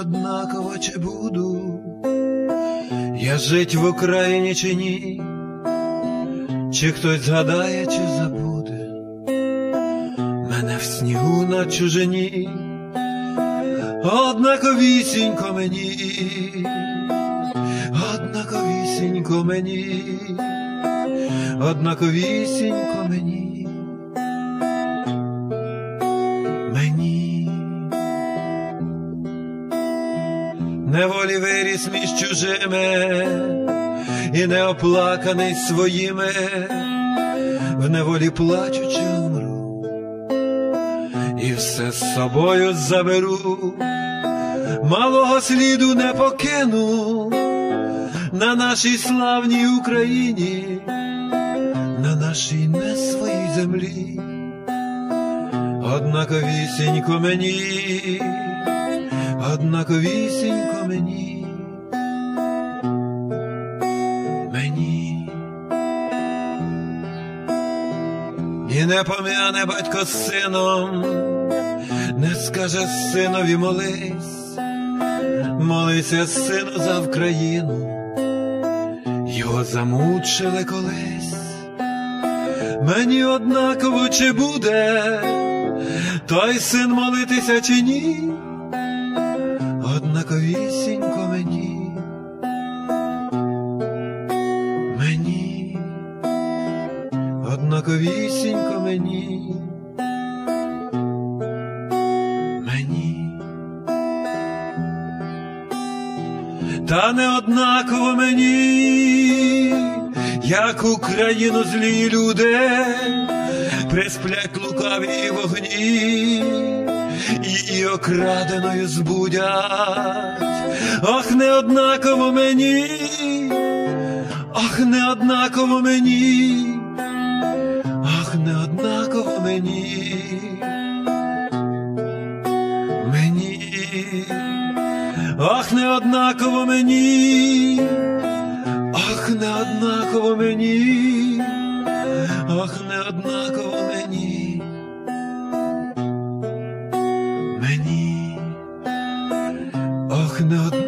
однаково, чи буду? Я жить в Україні чи ні, чи хтось згадає, чи забуде? Мене в снігу на чужині, однаковісінько мені, однаковісінько мені, однаковісінько мені. Неволі виріс між чужими і не оплаканий своїми, в неволі плачучи умру, і все з собою заберу, малого сліду не покину на нашій славній Україні, на нашій не своїй землі. Однаковісінько мені, однаковісінько мені, мені. І не пом'яне батько з сином, не скаже синові молись, молися сину за Вкраїну, його замучили колись, мені однаково чи буде той син молитися чи ні, однаковісінько мені, мені, однаковісінько мені, мені, та не однаково мені, як Україну злі люди присплять лукаві вогні, її окраденою збудять, ох, не однаково мені, ох, не однаково мені, ох, не однаково мені, мені, ох, не однаково мені, ох, не однаково мені. Ах, не однаково мені, мені, ох, не однаково.